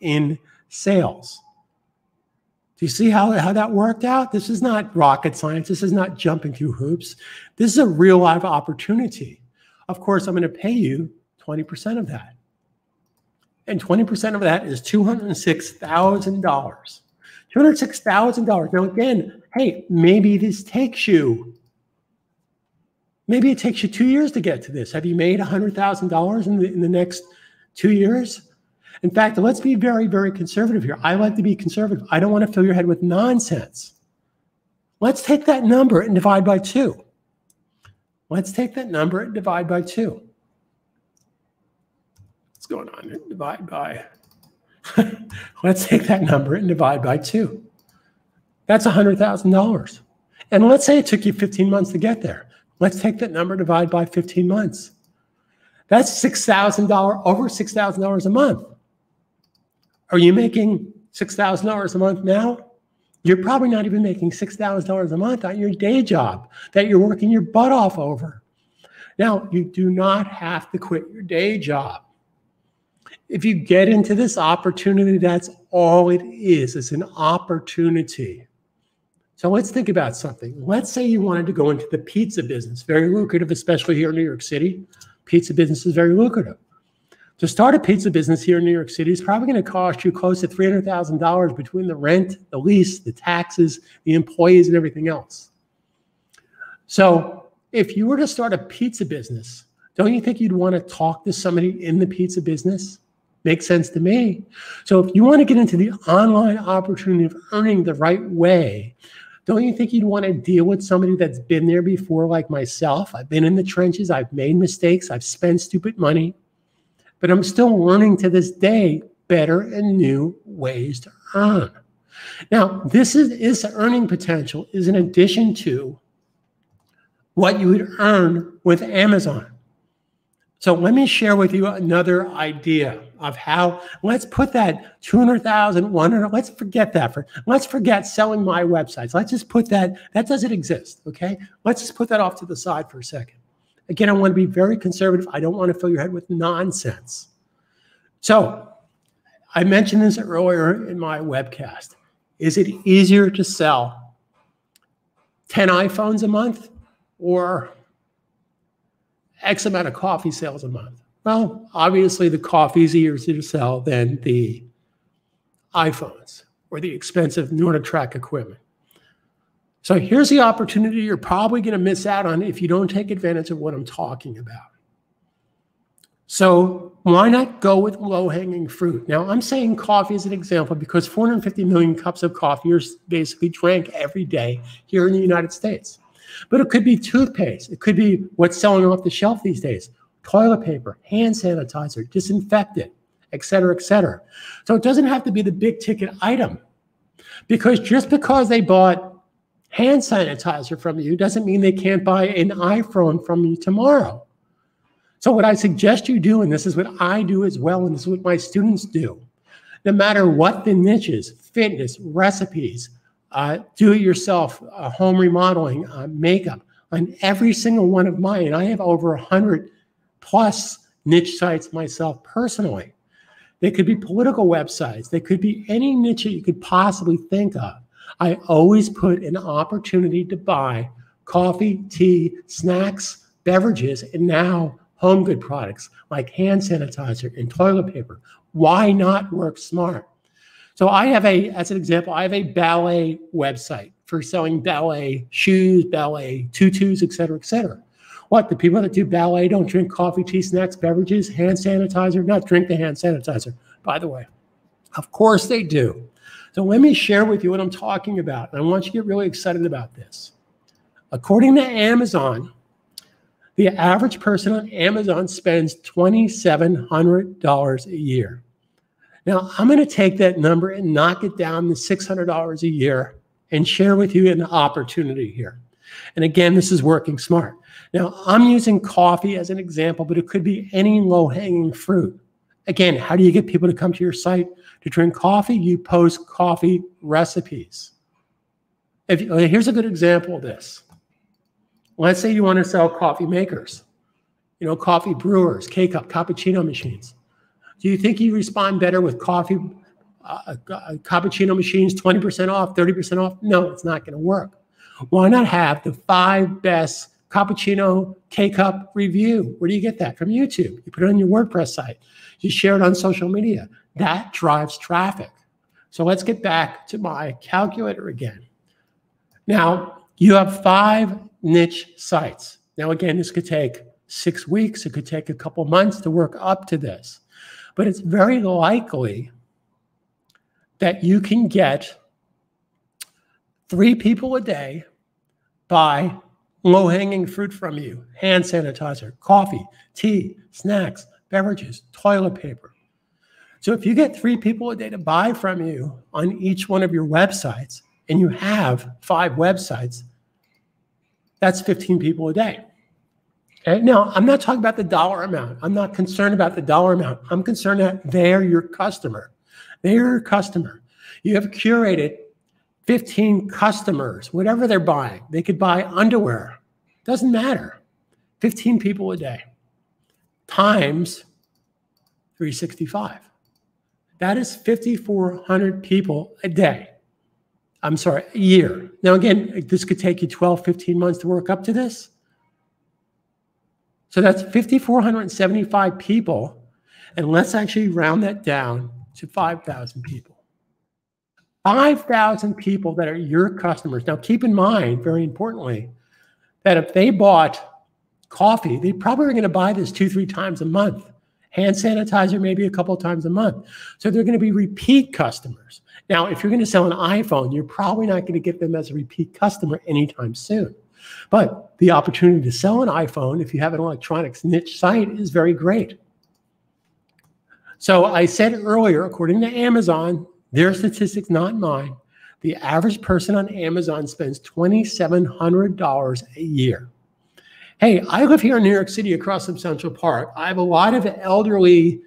S1: in sales. Do you see how, how that worked out? This is not rocket science. This is not jumping through hoops. This is a real life opportunity. Of course, I'm going to pay you 20% of that. And 20% of that is $206,000. $206,000. Now, again, hey, maybe this takes you, maybe it takes you two years to get to this. Have you made $100,000 in in the next two years? In fact, let's be very, very conservative here. I like to be conservative. I don't want to fill your head with nonsense. Let's take that number and divide by two. Let's take that number and divide by two. What's going on here? Divide by. let's take that number and divide by two. That's $100,000. And let's say it took you 15 months to get there. Let's take that number, divide by 15 months. That's $6,000, over $6,000 a month. Are you making $6,000 a month now? You're probably not even making $6,000 a month on your day job that you're working your butt off over. Now, you do not have to quit your day job. If you get into this opportunity, that's all it is. It's an opportunity. So let's think about something. Let's say you wanted to go into the pizza business, very lucrative, especially here in New York City. Pizza business is very lucrative. To start a pizza business here in New York City is probably going to cost you close to $300,000 between the rent, the lease, the taxes, the employees, and everything else. So if you were to start a pizza business, don't you think you'd want to talk to somebody in the pizza business? Makes sense to me. So if you want to get into the online opportunity of earning the right way, don't you think you'd want to deal with somebody that's been there before, like myself? I've been in the trenches, I've made mistakes, I've spent stupid money but I'm still learning to this day better and new ways to earn. Now, this is, is earning potential is in addition to what you would earn with Amazon. So let me share with you another idea of how let's put that 200,000, 100, let's forget that for, let's forget selling my websites. Let's just put that, that doesn't exist. Okay. Let's just put that off to the side for a second. Again, I want to be very conservative. I don't want to fill your head with nonsense. So I mentioned this earlier in my webcast. Is it easier to sell 10 iPhones a month or X amount of coffee sales a month? Well, obviously the coffee is easier to sell than the iPhones or the expensive NordicTrack equipment. So here's the opportunity you're probably going to miss out on if you don't take advantage of what I'm talking about. So why not go with low hanging fruit? Now, I'm saying coffee as an example because 450 million cups of coffee are basically drank every day here in the United States. But it could be toothpaste. It could be what's selling off the shelf these days toilet paper, hand sanitizer, disinfectant, et cetera, et cetera. So it doesn't have to be the big ticket item because just because they bought hand sanitizer from you doesn't mean they can't buy an iPhone from you tomorrow. So, what I suggest you do, and this is what I do as well, and this is what my students do, no matter what the niche is fitness, recipes, uh, do it yourself, uh, home remodeling, uh, makeup, on every single one of mine. I have over 100 plus niche sites myself personally. They could be political websites, they could be any niche that you could possibly think of. I always put an opportunity to buy coffee, tea, snacks, beverages, and now home good products like hand sanitizer and toilet paper. Why not work smart? So I have a, as an example, I have a ballet website for selling ballet shoes, ballet tutus, et cetera, et cetera. What, the people that do ballet don't drink coffee, tea, snacks, beverages, hand sanitizer? Not drink the hand sanitizer, by the way. Of course they do. So let me share with you what I'm talking about. And I want you to get really excited about this. According to Amazon, the average person on Amazon spends $2,700 a year. Now, I'm going to take that number and knock it down to $600 a year and share with you an opportunity here. And again, this is working smart. Now, I'm using coffee as an example, but it could be any low hanging fruit. Again, how do you get people to come to your site to drink coffee? You post coffee recipes. If, here's a good example of this. Let's say you want to sell coffee makers, you know, coffee brewers, K-cup, cappuccino machines. Do you think you respond better with coffee, uh, uh, cappuccino machines 20% off, 30% off? No, it's not going to work. Why not have the five best cappuccino K-cup review? Where do you get that? From YouTube. You put it on your WordPress site. You share it on social media. That drives traffic. So let's get back to my calculator again. Now, you have five niche sites. Now, again, this could take six weeks. It could take a couple months to work up to this. But it's very likely that you can get three people a day buy low hanging fruit from you hand sanitizer, coffee, tea, snacks, beverages, toilet paper. So if you get three people a day to buy from you on each one of your websites, and you have five websites, that's 15 people a day. Okay. Now, I'm not talking about the dollar amount. I'm not concerned about the dollar amount. I'm concerned that they're your customer. They're your customer. You have curated 15 customers, whatever they're buying. They could buy underwear. Doesn't matter. 15 people a day times 365. That is 5,400 people a day. I'm sorry, a year. Now, again, this could take you 12, 15 months to work up to this. So that's 5,475 people. And let's actually round that down to 5,000 people. 5,000 people that are your customers. Now, keep in mind, very importantly, that if they bought coffee, they probably are going to buy this two, three times a month. Hand sanitizer, maybe a couple times a month. So they're going to be repeat customers. Now, if you're going to sell an iPhone, you're probably not going to get them as a repeat customer anytime soon. But the opportunity to sell an iPhone, if you have an electronics niche site, is very great. So I said earlier, according to Amazon, their statistics, not mine, the average person on Amazon spends $2,700 a year. Hey, I live here in New York City across from Central Park. I have a lot of elderly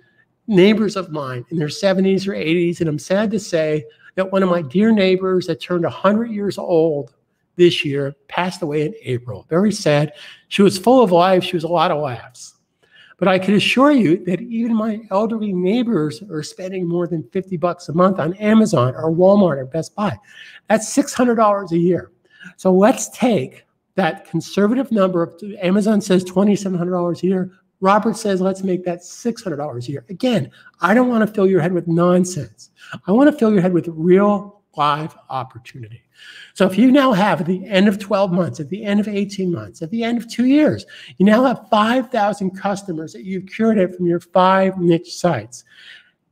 S1: neighbors of mine in their 70s or 80s, and I'm sad to say that one of my dear neighbors that turned 100 years old this year, passed away in April. Very sad. She was full of life. She was a lot of laughs. But I can assure you that even my elderly neighbors are spending more than 50 bucks a month on Amazon or Walmart or Best Buy. That's $600 a year. So let's take that conservative number of Amazon says $2,700 a year. Robert says, let's make that $600 a year. Again, I don't want to fill your head with nonsense. I want to fill your head with real live opportunity. So if you now have at the end of 12 months, at the end of 18 months, at the end of two years, you now have 5,000 customers that you've curated from your five niche sites.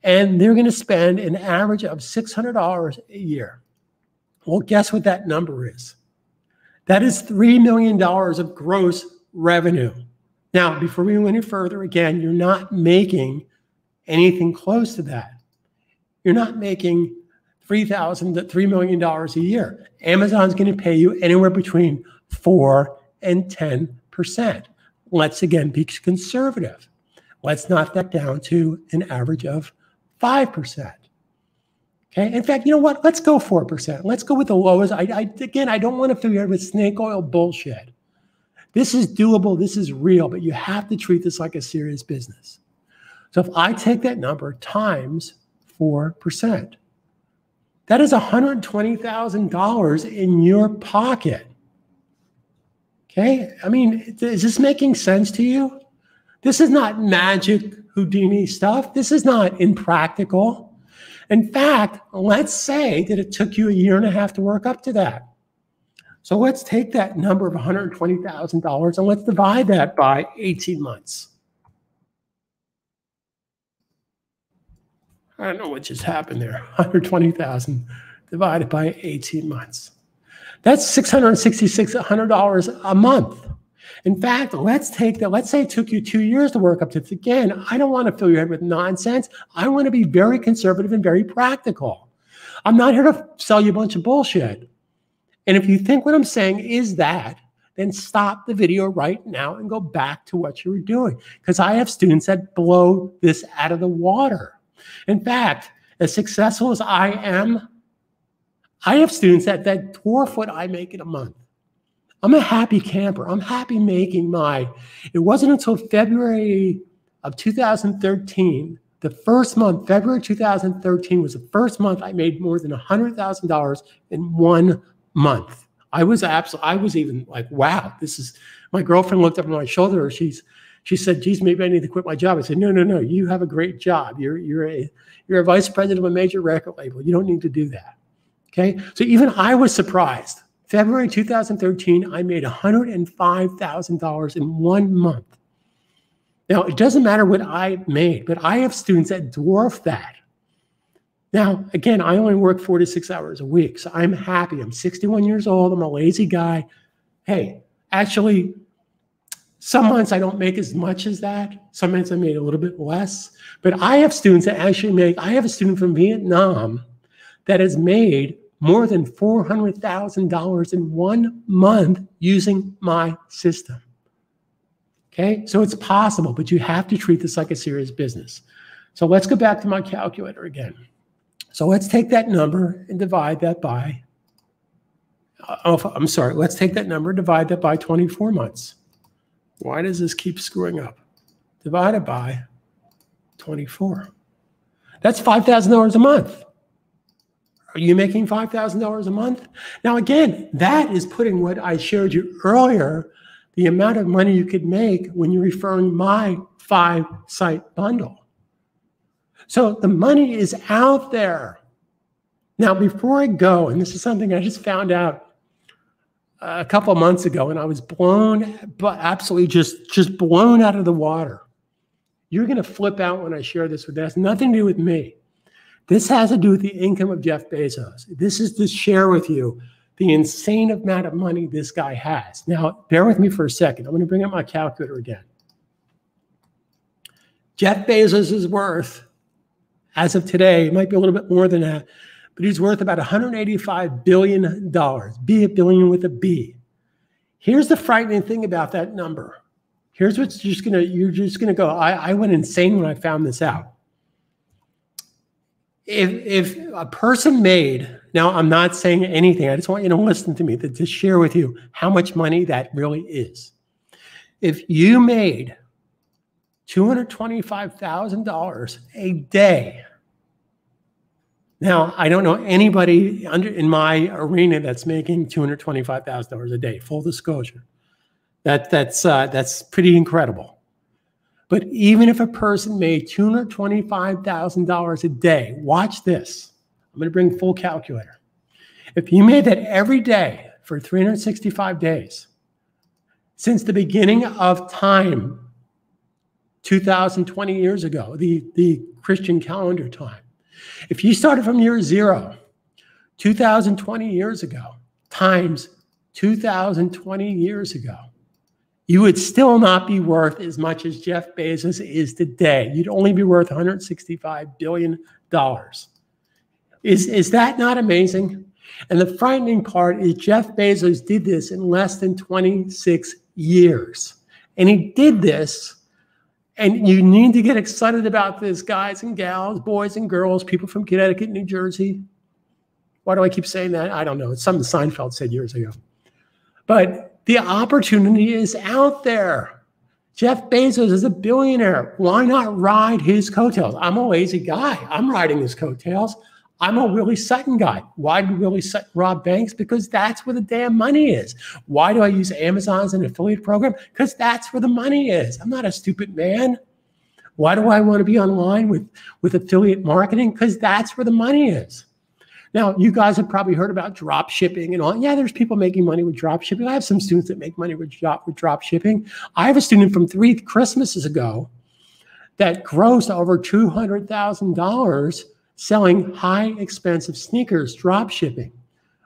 S1: And they're going to spend an average of $600 a year. Well, guess what that number is? That is $3 million of gross revenue. Now, before we go any further, again, you're not making anything close to that. You're not making 3,000 to $3 million a year. Amazon's going to pay you anywhere between 4 and 10%. Let's again be conservative. Let's knock that down to an average of 5%. Okay. In fact, you know what? Let's go 4%. Let's go with the lowest. I, I again, I don't want to figure out with snake oil bullshit. This is doable. This is real, but you have to treat this like a serious business. So if I take that number times 4%, that is $120,000 in your pocket. Okay. I mean, is this making sense to you? This is not magic Houdini stuff. This is not impractical. In fact, let's say that it took you a year and a half to work up to that. So let's take that number of $120,000 and let's divide that by 18 months. I don't know what just happened there. 120,000 divided by 18 months. That's $666 a month. In fact, let's take that. Let's say it took you two years to work up to this. Again, I don't want to fill your head with nonsense. I want to be very conservative and very practical. I'm not here to sell you a bunch of bullshit. And if you think what I'm saying is that, then stop the video right now and go back to what you were doing. Because I have students that blow this out of the water. In fact, as successful as I am, I have students that, that dwarf what I make in a month. I'm a happy camper. I'm happy making my. It wasn't until February of 2013, the first month, February 2013 was the first month I made more than $100,000 in one month. I was absolutely, I was even like, wow, this is, my girlfriend looked on my shoulder. She's, she said, geez, maybe I need to quit my job. I said, no, no, no, you have a great job. You're, you're a, you're a vice president of a major record label. You don't need to do that. Okay. So even I was surprised. February 2013, I made $105,000 in one month. Now, it doesn't matter what I made, but I have students that dwarf that. Now, again, I only work four to six hours a week, so I'm happy. I'm 61 years old. I'm a lazy guy. Hey, actually, some months I don't make as much as that. Some months I made a little bit less. But I have students that actually make, I have a student from Vietnam that has made more than $400,000 in one month using my system. Okay, so it's possible, but you have to treat this like a serious business. So let's go back to my calculator again. So let's take that number and divide that by, uh, oh, I'm sorry, let's take that number, divide that by 24 months. Why does this keep screwing up? Divided by 24. That's $5,000 a month. Are you making $5,000 a month? Now, again, that is putting what I showed you earlier, the amount of money you could make when you're referring my five site bundle. So the money is out there. Now, before I go, and this is something I just found out a couple months ago, and I was blown, but absolutely just just blown out of the water. You're going to flip out when I share this with you. It has nothing to do with me. This has to do with the income of Jeff Bezos. This is to share with you the insane amount of money this guy has. Now, bear with me for a second. I'm going to bring up my calculator again. Jeff Bezos is worth as of today, it might be a little bit more than that, but he's worth about $185 billion, be a billion with a B. Here's the frightening thing about that number. Here's what's just gonna, you're just gonna go, I, I went insane when I found this out. If, if a person made, now I'm not saying anything, I just want you to listen to me, to, to share with you how much money that really is. If you made $225,000 a day. Now, I don't know anybody under in my arena that's making $225,000 a day, full disclosure. That, that's, uh, that's pretty incredible. But even if a person made $225,000 a day, watch this. I'm going to bring full calculator. If you made that every day for 365 days, since the beginning of time 2,020 years ago, the, the Christian calendar time. If you started from year zero, 2,020 years ago, times 2,020 years ago, you would still not be worth as much as Jeff Bezos is today. You'd only be worth $165 billion. Is, is that not amazing? And the frightening part is Jeff Bezos did this in less than 26 years. And he did this and you need to get excited about this, guys and gals, boys and girls, people from Connecticut, New Jersey. Why do I keep saying that? I don't know. It's something Seinfeld said years ago. But the opportunity is out there. Jeff Bezos is a billionaire. Why not ride his coattails? I'm a lazy guy. I'm riding his coattails. I'm a Willie Sutton guy. Why did Willie Sutton rob banks? Because that's where the damn money is. Why do I use Amazon as an affiliate program? Because that's where the money is. I'm not a stupid man. Why do I want to be online with, with affiliate marketing? Because that's where the money is. Now, you guys have probably heard about drop shipping and all. Yeah, there's people making money with drop shipping. I have some students that make money with drop, with drop shipping. I have a student from three Christmases ago that grossed over $200,000 selling high expensive sneakers, drop shipping.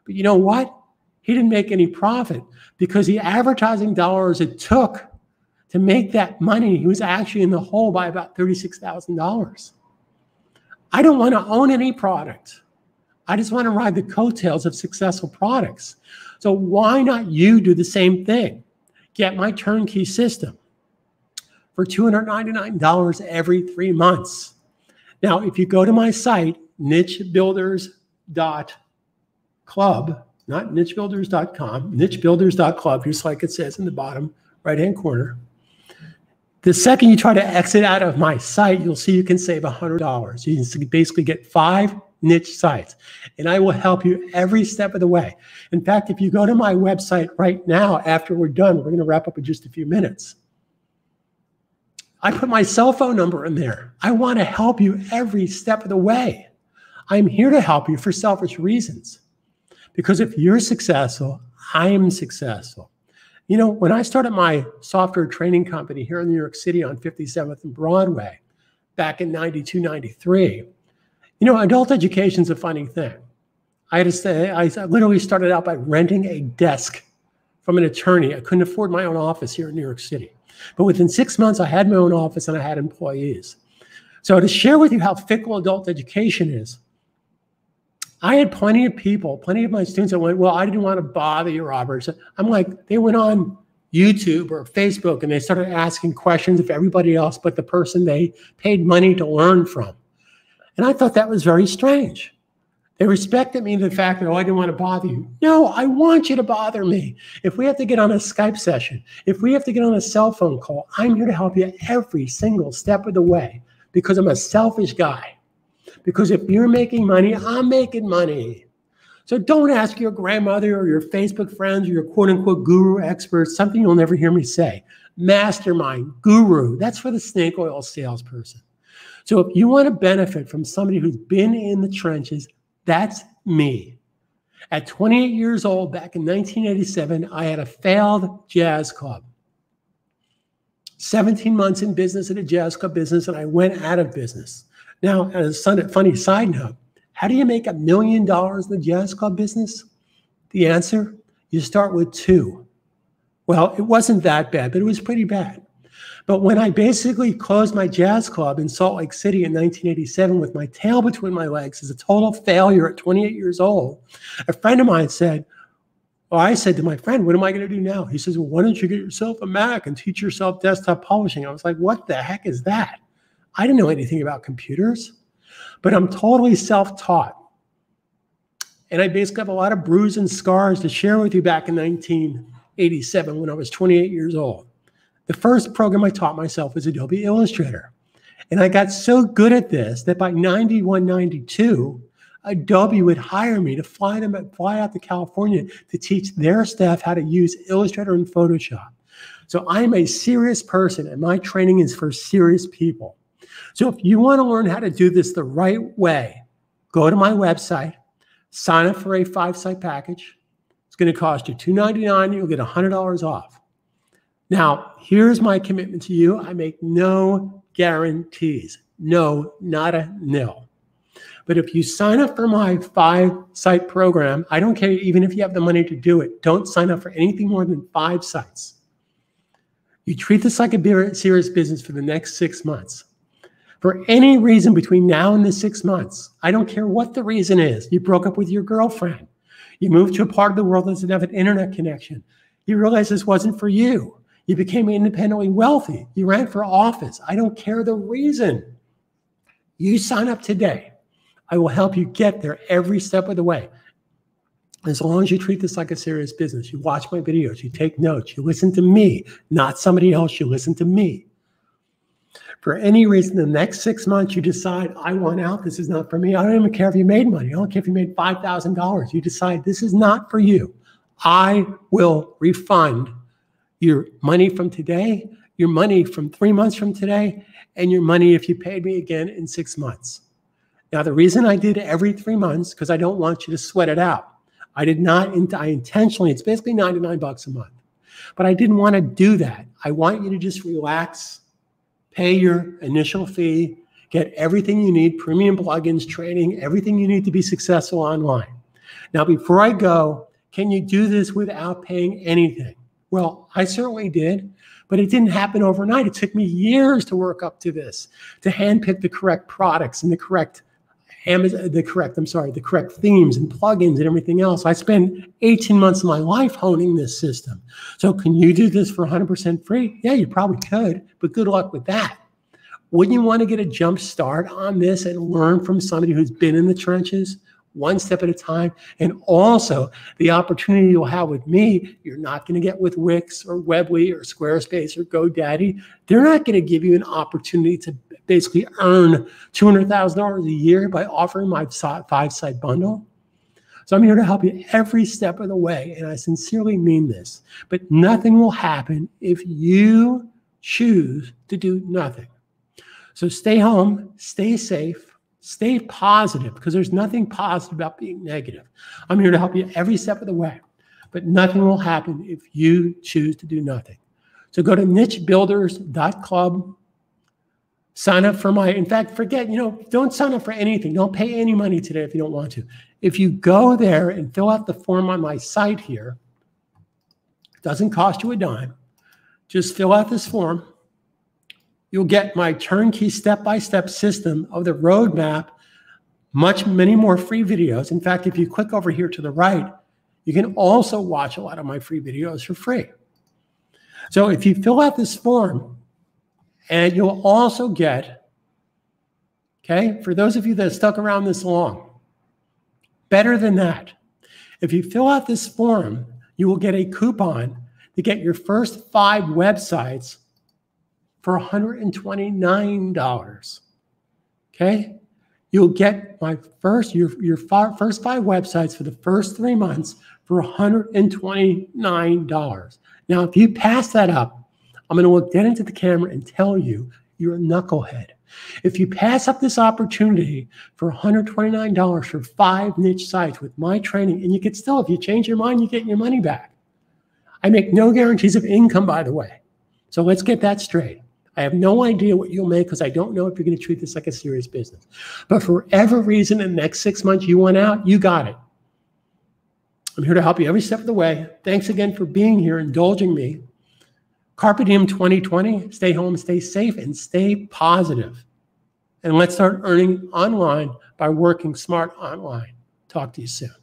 S1: But you know what? He didn't make any profit because the advertising dollars it took to make that money, he was actually in the hole by about $36,000. I don't want to own any product. I just want to ride the coattails of successful products. So why not you do the same thing? Get my turnkey system for $299 every three months. Now, if you go to my site, nichebuilders.club, not nichebuilders.com, nichebuilders.club, just like it says in the bottom right hand corner. The second you try to exit out of my site, you'll see you can save $100. You can basically get five niche sites, and I will help you every step of the way. In fact, if you go to my website right now, after we're done, we're going to wrap up in just a few minutes. I put my cell phone number in there. I want to help you every step of the way. I'm here to help you for selfish reasons. Because if you're successful, I'm successful. You know, when I started my software training company here in New York City on 57th and Broadway back in 92, 93, you know, adult education is a funny thing. I had to say, I literally started out by renting a desk from an attorney. I couldn't afford my own office here in New York City. But within six months, I had my own office and I had employees. So to share with you how fickle adult education is, I had plenty of people, plenty of my students that went, Well, I didn't want to bother you, Robert. I'm like, they went on YouTube or Facebook and they started asking questions of everybody else but the person they paid money to learn from. And I thought that was very strange. They respected me the fact that, oh, I didn't want to bother you. No, I want you to bother me. If we have to get on a Skype session, if we have to get on a cell phone call, I'm here to help you every single step of the way because I'm a selfish guy. Because if you're making money, I'm making money. So don't ask your grandmother or your Facebook friends or your quote unquote guru experts something you'll never hear me say. Mastermind, guru, that's for the snake oil salesperson. So if you want to benefit from somebody who's been in the trenches, that's me. At 28 years old, back in 1987, I had a failed jazz club. 17 months in business at a jazz club business, and I went out of business. Now, as a funny side note, how do you make a million dollars in the jazz club business? The answer you start with two. Well, it wasn't that bad, but it was pretty bad. But when I basically closed my jazz club in Salt Lake City in 1987 with my tail between my legs as a total failure at 28 years old, a friend of mine said, well, I said to my friend, what am I going to do now? He says, well, why don't you get yourself a Mac and teach yourself desktop publishing? I was like, what the heck is that? I didn't know anything about computers, but I'm totally self taught. And I basically have a lot of bruises and scars to share with you back in 1987 when I was 28 years old. The first program I taught myself was Adobe Illustrator. And I got so good at this that by 91, 92, Adobe would hire me to fly them fly out to California to teach their staff how to use Illustrator and Photoshop. So I'm a serious person and my training is for serious people. So if you want to learn how to do this the right way, go to my website, sign up for a five site package. It's going to cost you 299. You'll get $100 off. Now, here's my commitment to you. I make no guarantees. No, not a nil. But if you sign up for my five site program, I don't care even if you have the money to do it, don't sign up for anything more than five sites. You treat this like a serious business for the next six months for any reason between now and the six months, I don't care what the reason is, you broke up with your girlfriend, you moved to a part of the world that doesn't have an internet connection, you realize this wasn't for you, you became independently wealthy, He ran for office. I don't care the reason. You sign up today. I will help you get there every step of the way. As long as you treat this like a serious business, you watch my videos, you take notes, you listen to me, not somebody else, you listen to me for any reason the next six months you decide i want out this is not for me i don't even care if you made money i don't care if you made $5000 you decide this is not for you i will refund your money from today your money from three months from today and your money if you paid me again in six months Now, the reason I did every three months, because I don't want you to sweat it out. I did not, I intentionally, it's basically 99 bucks a month. But I didn't want to do that. I want you to just relax, pay your initial fee, get everything you need, premium plugins, training, everything you need to be successful online. Now, before I go, can you do this without paying anything? Well, I certainly did, but it didn't happen overnight. It took me years to work up to this, to handpick the correct products and the correct Amazon, the correct, I'm sorry, the correct themes and plugins and everything else. I spent 18 months of my life honing this system. So can you do this for 100% free? Yeah, you probably could, but good luck with that. Wouldn't you want to get a jump start on this and learn from somebody who's been in the trenches? One step at a time. And also the opportunity you'll have with me, you're not going to get with Wix or Weebly or Squarespace or GoDaddy. They're not going to give you an opportunity to basically earn $200,000 a year by offering my five site bundle. So I'm here to help you every step of the way. And I sincerely mean this, but nothing will happen if you choose to do nothing. So stay home, stay safe, Stay positive because there's nothing positive about being negative. I'm here to help you every step of the way, but nothing will happen if you choose to do nothing. So go to nichebuilders.club, sign up for my, in fact, forget, you know, don't sign up for anything. Don't pay any money today if you don't want to. If you go there and fill out the form on my site here, it doesn't cost you a dime. Just fill out this form you'll get my turnkey step-by-step system of the roadmap, much, many more free videos. In fact, if you click over here to the right, you can also watch a lot of my free videos for free. So if you fill out this form, and you'll also get, okay, for those of you that stuck around this long, better than that, if you fill out this form, you will get a coupon to get your first five websites for $129. Okay? You'll get my first, your, your first five websites for the first three months for $129. Now, if you pass that up, I'm going to look dead into the camera and tell you you're a knucklehead. If you pass up this opportunity for $129 for five niche sites with my training, and you could still, if you change your mind, you get your money back. I make no guarantees of income, by the way. So let's get that straight. I have no idea what you'll make because I don't know if you're going to treat this like a serious business. But for whatever reason, in the next six months you went out, you got it. I'm here to help you every step of the way. Thanks again for being here, indulging me. Carpe Diem 2020. Stay home, stay safe, and stay positive. And let's start earning online by working smart online. Talk to you soon.